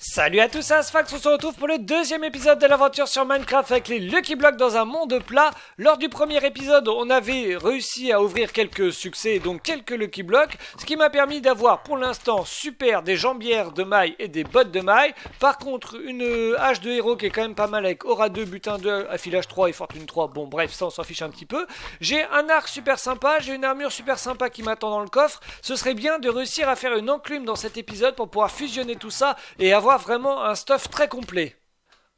Salut à tous, c'est Asfax, on se retrouve pour le deuxième épisode de l'aventure sur Minecraft avec les Lucky Blocks dans un monde plat. Lors du premier épisode, on avait réussi à ouvrir quelques succès, donc quelques Lucky Blocks, ce qui m'a permis d'avoir pour l'instant super des jambières de maille et des bottes de maille. Par contre, une hache de héros qui est quand même pas mal avec aura 2, butin 2, affilage 3 et fortune 3. Bon bref, ça on s'en fiche un petit peu. J'ai un arc super sympa, j'ai une armure super sympa qui m'attend dans le coffre. Ce serait bien de réussir à faire une enclume dans cet épisode pour pouvoir fusionner tout ça et avoir vraiment un stuff très complet.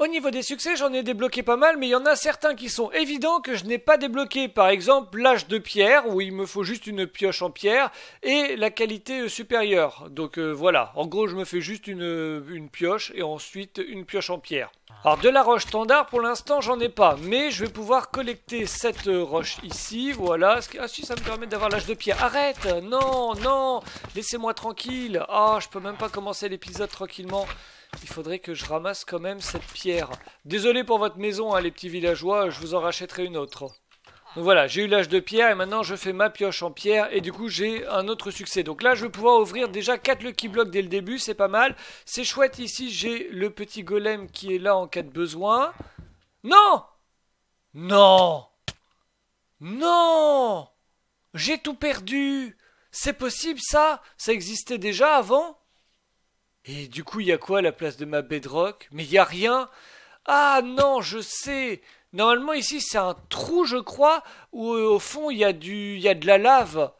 Au niveau des succès, j'en ai débloqué pas mal, mais il y en a certains qui sont évidents que je n'ai pas débloqué. Par exemple, l'âge de pierre, où il me faut juste une pioche en pierre, et la qualité euh, supérieure. Donc euh, voilà, en gros, je me fais juste une, euh, une pioche, et ensuite une pioche en pierre. Alors de la roche standard, pour l'instant, j'en ai pas, mais je vais pouvoir collecter cette roche ici, voilà. Ah si, ça me permet d'avoir l'âge de pierre. Arrête Non, non Laissez-moi tranquille Ah, je peux même pas commencer l'épisode tranquillement. Il faudrait que je ramasse quand même cette pierre. Désolé pour votre maison, hein, les petits villageois, je vous en rachèterai une autre. Donc voilà, j'ai eu l'âge de pierre et maintenant je fais ma pioche en pierre et du coup j'ai un autre succès. Donc là je vais pouvoir ouvrir déjà 4 Lucky Blocks dès le début, c'est pas mal. C'est chouette ici, j'ai le petit golem qui est là en cas de besoin. Non Non Non J'ai tout perdu C'est possible ça? Ça existait déjà avant? Et du coup, il y a quoi à la place de ma bedrock? Mais il y a rien. Ah non, je sais. Normalement ici c'est un trou, je crois, où euh, au fond il y a du, y a de la lave.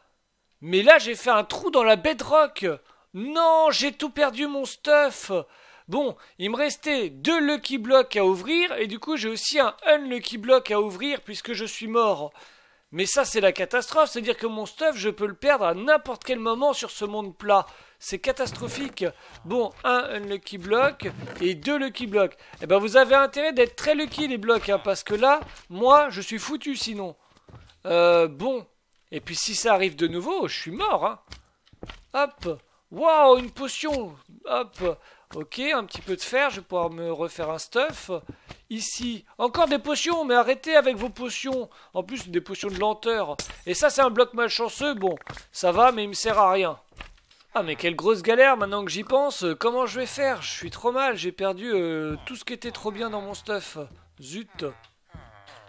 Mais là j'ai fait un trou dans la bedrock. Non, j'ai tout perdu mon stuff. Bon, il me restait deux lucky blocks à ouvrir et du coup j'ai aussi un unlucky block à ouvrir puisque je suis mort. Mais ça c'est la catastrophe, c'est-à-dire que mon stuff je peux le perdre à n'importe quel moment sur ce monde plat. C'est catastrophique. Bon, un unlucky block et deux lucky blocks. Eh ben, vous avez intérêt d'être très lucky les blocs, hein, parce que là, moi, je suis foutu sinon. Euh, bon. Et puis si ça arrive de nouveau, je suis mort. Hein. Hop. Waouh, une potion. Hop. Ok, un petit peu de fer, je vais pouvoir me refaire un stuff. Ici, encore des potions, mais arrêtez avec vos potions. En plus, des potions de lenteur. Et ça, c'est un bloc malchanceux. Bon, ça va, mais il me sert à rien. Ah mais quelle grosse galère maintenant que j'y pense, comment je vais faire? Je suis trop mal, j'ai perdu euh, tout ce qui était trop bien dans mon stuff. Zut.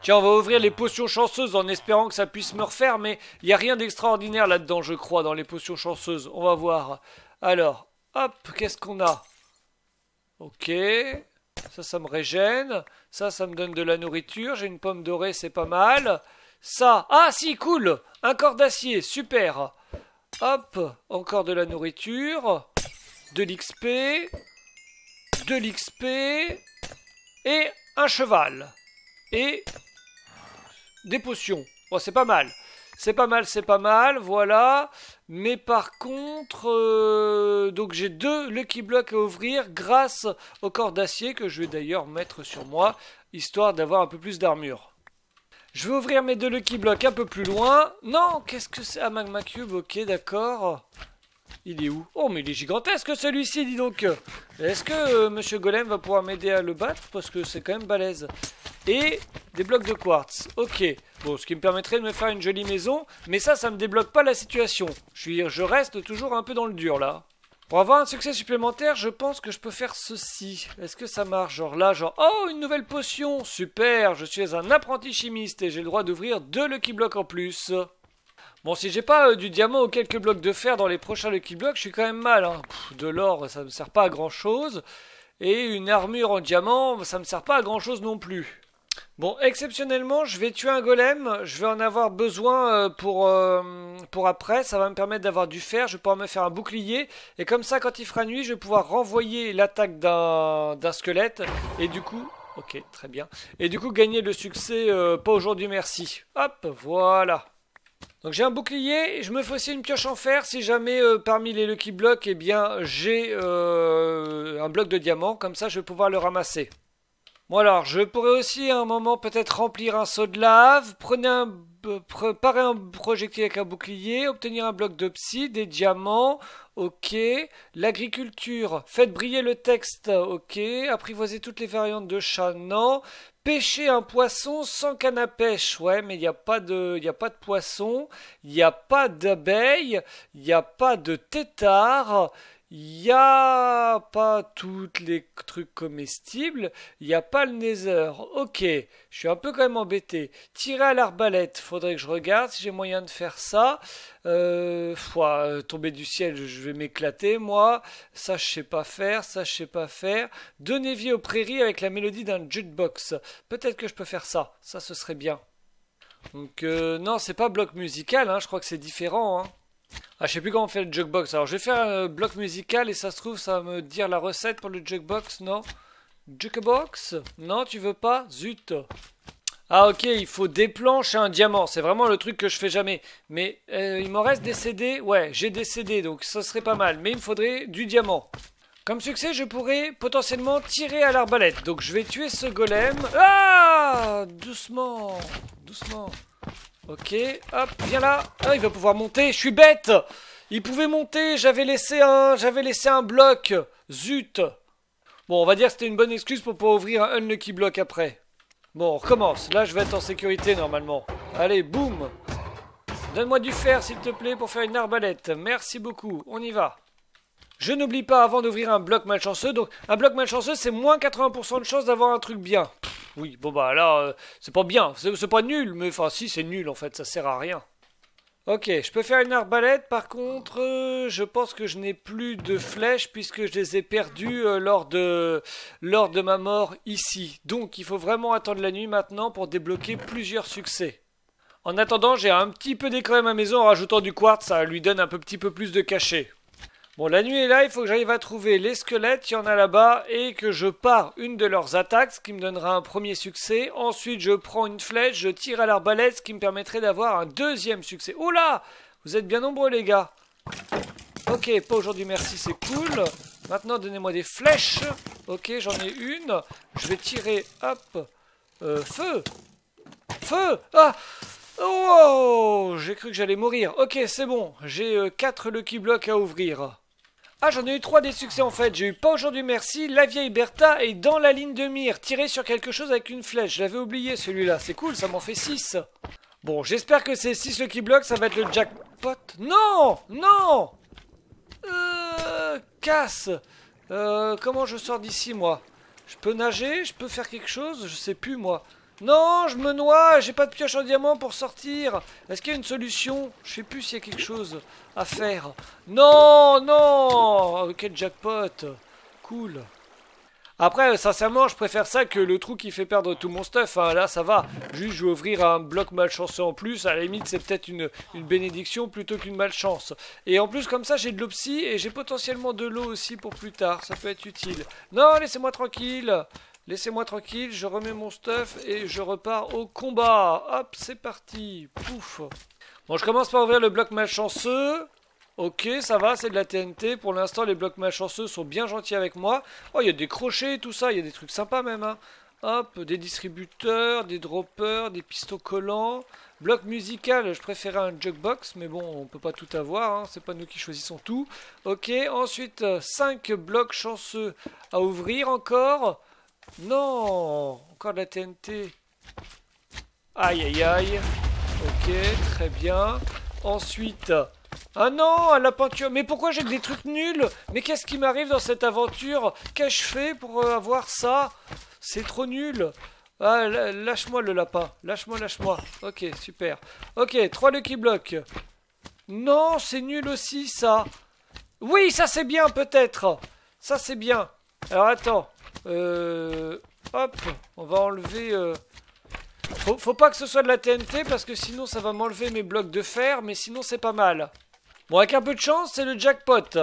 Tiens, on va ouvrir les potions chanceuses en espérant que ça puisse me refaire, mais il n'y a rien d'extraordinaire là-dedans, je crois, dans les potions chanceuses. On va voir. Alors, hop, qu'est-ce qu'on a? Ok, ça, ça me régène. Ça, ça me donne de la nourriture. J'ai une pomme dorée, c'est pas mal. Ça, ah si, cool Un corps d'acier, super Hop, encore de la nourriture, de l'XP, de l'XP, et un cheval. Et des potions. Bon, c'est pas mal. C'est pas mal, c'est pas mal, voilà. Mais par contre, euh, donc j'ai deux Lucky Blocks à ouvrir grâce au corps d'acier que je vais d'ailleurs mettre sur moi, histoire d'avoir un peu plus d'armure. Je vais ouvrir mes deux Lucky Blocks un peu plus loin. Non, qu'est-ce que c'est? Ah, Magma Cube, ok, d'accord. Il est où? Oh, mais il est gigantesque celui-ci, dis donc Est-ce que euh, Monsieur Golem va pouvoir m'aider à le battre? Parce que c'est quand même balèze. Et des blocs de quartz. Ok. Bon, ce qui me permettrait de me faire une jolie maison. Mais ça, ça me débloque pas la situation. Je reste toujours un peu dans le dur, là. Pour avoir un succès supplémentaire, je pense que je peux faire ceci. Est-ce que ça marche? Genre là, genre oh une nouvelle potion, super. Je suis un apprenti chimiste et j'ai le droit d'ouvrir deux Lucky Blocks en plus. Bon, si j'ai pas euh, du diamant ou quelques blocs de fer dans les prochains Lucky Blocks, je suis quand même mal. Hein. de l'or, ça me sert pas à grand chose. Et une armure en diamant, ça me sert pas à grand chose non plus. Bon, exceptionnellement, je vais tuer un golem. Je vais en avoir besoin euh, pour, euh, pour après. Ça va me permettre d'avoir du fer. Je vais pouvoir me faire un bouclier. Et comme ça, quand il fera nuit, je vais pouvoir renvoyer l'attaque d'un squelette. Et du coup... Ok, très bien. Et du coup, gagner le succès, euh, pas aujourd'hui, merci. Hop, voilà. Donc j'ai un bouclier, je me fais aussi une pioche en fer si jamais parmi les Lucky Blocks, eh bien j'ai un bloc de diamant, comme ça je vais pouvoir le ramasser. Bon alors, je pourrais aussi à un moment peut-être remplir un seau de lave, un, préparer un projectile avec un bouclier, obtenir un bloc de psy, des diamants, ok. L'agriculture, faites briller le texte, ok. Apprivoiser toutes les variantes de chat, non. Pêcher un poisson sans canne à pêche, ouais, mais il n'y a pas de, il a pas de poisson, il n'y a pas d'abeilles, il n'y a pas de tétard, Il a pas tous les trucs comestibles. Il a pas le nether. Ok, je suis un peu quand même embêté. Tirer à l'arbalète, faudrait que je regarde si j'ai moyen de faire ça. Euh, euh tomber du ciel, je vais m'éclater moi. Ça, je sais pas faire. Ça, je sais pas faire. Donner vie aux prairies avec la mélodie d'un jukebox. Peut-être que je peux faire ça. Ça, ce serait bien. Donc euh, non, c'est pas bloc musical. Hein. Je crois que c'est différent. Hein. Ah, je sais plus comment on fait le jukebox. Alors, je vais faire un bloc musical et ça se trouve, ça va me dire la recette pour le jukebox, non? Jukebox? Non, tu veux pas? Zut Ah, ok, il faut des planches et un diamant. C'est vraiment le truc que je fais jamais. Mais euh, il m'en reste des CD Ouais, j'ai des CD, donc ça serait pas mal. Mais il me faudrait du diamant. Comme succès, je pourrais potentiellement tirer à l'arbalète. Donc, je vais tuer ce golem. Ah Doucement Doucement Ok, hop, viens là. Ah, il va pouvoir monter. Je suis bête. Il pouvait monter. J'avais laissé un, j'avais laissé un bloc. Zut. Bon, on va dire que c'était une bonne excuse pour pouvoir ouvrir un unlucky block après. Bon, on recommence. Là, je vais être en sécurité normalement. Allez, boum. Donne-moi du fer, s'il te plaît, pour faire une arbalète. Merci beaucoup. On y va. Je n'oublie pas avant d'ouvrir un bloc malchanceux. Donc, un bloc malchanceux, c'est moins 80% de chance d'avoir un truc bien. Oui, bon bah là, euh, c'est pas bien, c'est pas nul, mais enfin si c'est nul en fait, ça sert à rien. Ok, je peux faire une arbalète, par contre, euh, je pense que je n'ai plus de flèches puisque je les ai perdues euh, lors, de, lors de ma mort ici. Donc il faut vraiment attendre la nuit maintenant pour débloquer plusieurs succès. En attendant, j'ai un petit peu décoré ma maison en rajoutant du quartz, ça lui donne un petit peu plus de cachet. Bon, la nuit est là, il faut que j'arrive à trouver les squelettes, il y en a là-bas, et que je pars une de leurs attaques, ce qui me donnera un premier succès. Ensuite, je prends une flèche, je tire à l'arbalète, ce qui me permettrait d'avoir un deuxième succès. Oh là Vous êtes bien nombreux, les gars. Ok, pas aujourd'hui, merci, c'est cool. Maintenant, donnez-moi des flèches. Ok, j'en ai une. Je vais tirer, hop. Euh, feu Feu Ah Oh J'ai cru que j'allais mourir. Ok, c'est bon. J'ai 4 euh, Lucky Blocks à ouvrir. Ah, j'en ai eu trois des succès en fait. J'ai eu pas aujourd'hui merci, la vieille Bertha et dans la ligne de mire, tirer sur quelque chose avec une flèche. J'avais oublié celui-là. C'est cool, ça m'en fait 6. Bon, j'espère que ces 6 Lucky Blocks, ça va être le jackpot. Non Non Euh... Casse Euh... Comment je sors d'ici, moi? Je peux nager? Je peux faire quelque chose? Je sais plus, moi. Non, je me noie, j'ai pas de pioche en diamant pour sortir. Est-ce qu'il y a une solution? Je sais plus s'il y a quelque chose à faire. Non, non Ok, jackpot. Cool. Après, sincèrement, je préfère ça que le trou qui fait perdre tout mon stuff. Hein. Là, ça va. Juste, je vais ouvrir un bloc malchanceux en plus. À la limite, c'est peut-être une, une, bénédiction plutôt qu'une malchance. Et en plus, comme ça, j'ai de l'opsie et j'ai potentiellement de l'eau aussi pour plus tard. Ça peut être utile. Non, laissez-moi tranquille. Laissez-moi tranquille, je remets mon stuff et je repars au combat. Hop, c'est parti. Pouf. Bon, je commence par ouvrir le bloc malchanceux. Ok, ça va, c'est de la TNT. Pour l'instant, les blocs malchanceux sont bien gentils avec moi. Oh, il y a des crochets, tout ça. Il y a des trucs sympas même. Hein. Hop, des distributeurs, des droppers, des pistons collants. Bloc musical, je préférais un jukebox, mais bon, on peut pas tout avoir, hein. c'est pas nous qui choisissons tout. Ok, ensuite, 5 blocs chanceux à ouvrir encore. Non Encore de la TNT. Aïe aïe aïe. Ok, très bien. Ensuite... Ah non, la peinture. Mais pourquoi j'ai des trucs nuls? Mais qu'est-ce qui m'arrive dans cette aventure? Qu'ai-je fait pour euh, avoir ça? C'est trop nul. Ah, lâche-moi le lapin. Lâche-moi, lâche-moi. Ok, super. Ok, 3 Lucky Blocks. Non, c'est nul aussi, ça. Oui, ça c'est bien, peut-être. Ça c'est bien. Alors attends. Euh, hop, on va enlever... Euh, faut, pas que ce soit de la TNT parce que sinon ça va m'enlever mes blocs de fer, mais sinon c'est pas mal. Bon, avec un peu de chance, c'est le jackpot.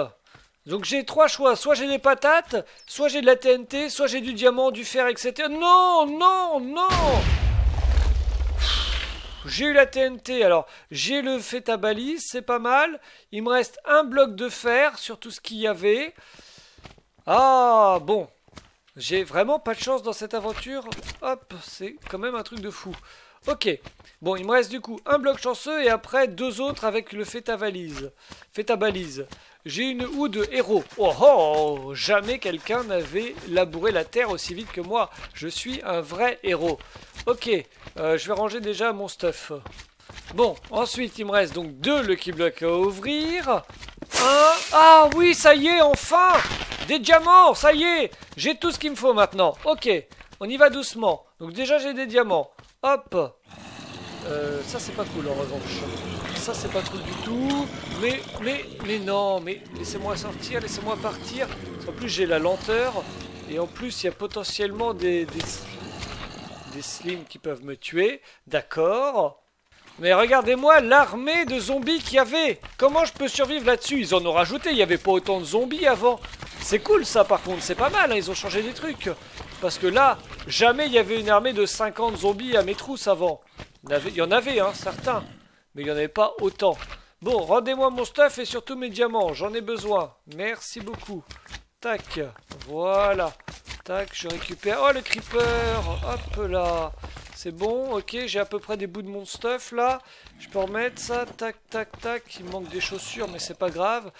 Donc j'ai trois choix, soit j'ai des patates, soit j'ai de la TNT, soit j'ai du diamant, du fer, etc. Non, non, non J'ai eu la TNT, alors j'ai le fait à balise, c'est pas mal. Il me reste un bloc de fer sur tout ce qu'il y avait. Ah, bon, j'ai vraiment pas de chance dans cette aventure. Hop, c'est quand même un truc de fou. Ok. Bon, il me reste du coup un bloc chanceux et après deux autres avec le fait à valise. Balise. J'ai une houe de héros. Oh oh Jamais quelqu'un n'avait labouré la terre aussi vite que moi. Je suis un vrai héros. Ok, euh, je vais ranger déjà mon stuff. Bon, ensuite, il me reste donc deux Lucky Blocks à ouvrir. Un. Ah oui, ça y est, enfin Des diamants, ça y est J'ai tout ce qu'il me faut maintenant. Ok, on y va doucement. Donc déjà, j'ai des diamants. Hop euh, Ça, c'est pas cool, en revanche. Ça, c'est pas cool du tout. Mais, mais, mais non, mais laissez-moi sortir, laissez-moi partir. En plus, j'ai la lenteur. Et en plus, il y a potentiellement des, des, des slims qui peuvent me tuer. D'accord. Mais regardez-moi l'armée de zombies qu'il y avait Comment je peux survivre là-dessus? Ils en ont rajouté, il n'y avait pas autant de zombies avant. C'est cool ça par contre, c'est pas mal, hein, ils ont changé des trucs. Parce que là, jamais il y avait une armée de 50 zombies à mes trousses avant. Il y en avait, hein, certains. Mais il n'y en avait pas autant. Bon, rendez-moi mon stuff et surtout mes diamants, j'en ai besoin. Merci beaucoup. Tac, voilà. Tac, je récupère... Oh, le creeper Hop là c'est bon, ok, j'ai à peu près des bouts de mon stuff là. Je peux remettre ça, tac, tac, tac. Il me manque des chaussures, mais c'est pas grave.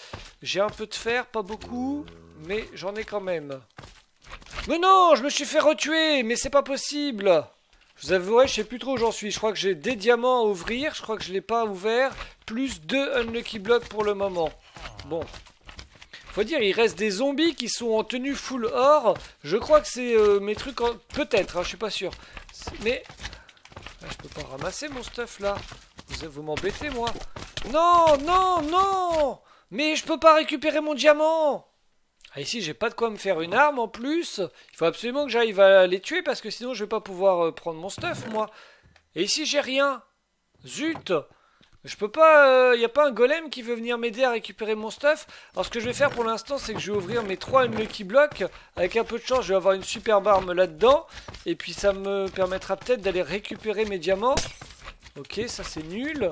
J'ai un peu de fer, pas beaucoup, mais j'en ai quand même. Mais non, je me suis fait retuer, mais c'est pas possible. Je vous avouerai, je sais plus trop où j'en suis. Je crois que j'ai des diamants à ouvrir, je crois que je l'ai pas ouvert, plus deux unlucky blocks pour le moment. Bon, dire, il reste des zombies qui sont en tenue full or. Je crois que c'est euh, mes trucs. Peut-être, hein, je suis pas sûr. Mais... Ah, je peux pas ramasser mon stuff là. Vous, vous m'embêtez moi. Non, non, non Mais je peux pas récupérer mon diamant ah, ici, j'ai pas de quoi me faire une arme en plus. Il faut absolument que j'arrive à les tuer parce que sinon je vais pas pouvoir euh, prendre mon stuff, moi. Et ici, j'ai rien. Zut je peux pas. Il euh, a pas un golem qui veut venir m'aider à récupérer mon stuff. Alors, ce que je vais faire pour l'instant, c'est que je vais ouvrir mes 3 Unlucky Blocks. Avec un peu de chance, je vais avoir une superbe arme là-dedans. Et puis, ça me permettra peut-être d'aller récupérer mes diamants. Ok, ça c'est nul.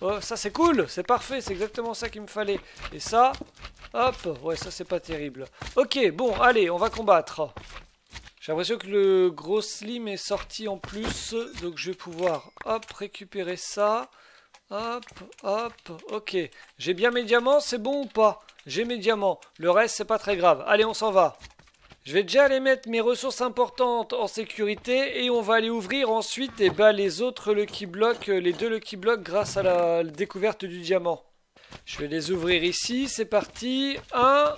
Oh, ça c'est cool, c'est parfait, c'est exactement ça qu'il me fallait. Et ça, hop, ouais, ça c'est pas terrible. Ok, bon, allez, on va combattre. J'ai l'impression que le gros slim est sorti en plus, donc je vais pouvoir, hop, récupérer ça. Hop, hop, ok. J'ai bien mes diamants, c'est bon ou pas? J'ai mes diamants. Le reste, c'est pas très grave. Allez, on s'en va. Je vais déjà aller mettre mes ressources importantes en sécurité et on va aller ouvrir ensuite eh ben, les autres Lucky Blocks, les deux Lucky Blocks grâce à la découverte du diamant. Je vais les ouvrir ici, c'est parti. Un,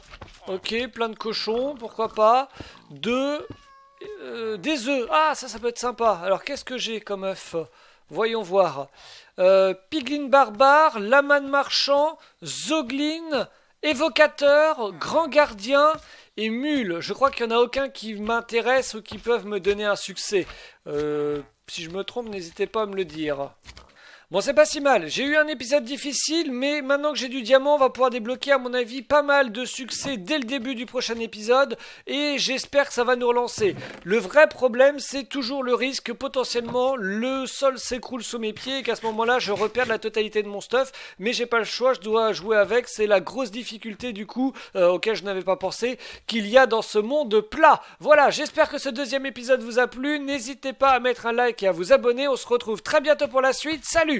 ok, plein de cochons, pourquoi pas. Deux, euh, des œufs. Ah, ça, ça peut être sympa. Alors, qu'est-ce que j'ai comme œuf? Voyons voir. Euh, Piglin barbare, Laman marchand, Zoglin, évocateur, grand gardien et mule. Je crois qu'il n'y en a aucun qui m'intéresse ou qui peuvent me donner un succès. Euh, si je me trompe, n'hésitez pas à me le dire. Bon, c'est pas si mal. J'ai eu un épisode difficile, mais maintenant que j'ai du diamant, on va pouvoir débloquer, à mon avis, pas mal de succès dès le début du prochain épisode, et j'espère que ça va nous relancer. Le vrai problème, c'est toujours le risque que potentiellement le sol s'écroule sous mes pieds et qu'à ce moment-là, je reperde la totalité de mon stuff, mais j'ai pas le choix, je dois jouer avec. C'est la grosse difficulté, du coup, euh, auquel je n'avais pas pensé, qu'il y a dans ce monde plat. Voilà, j'espère que ce deuxième épisode vous a plu. N'hésitez pas à mettre un like et à vous abonner. On se retrouve très bientôt pour la suite. Salut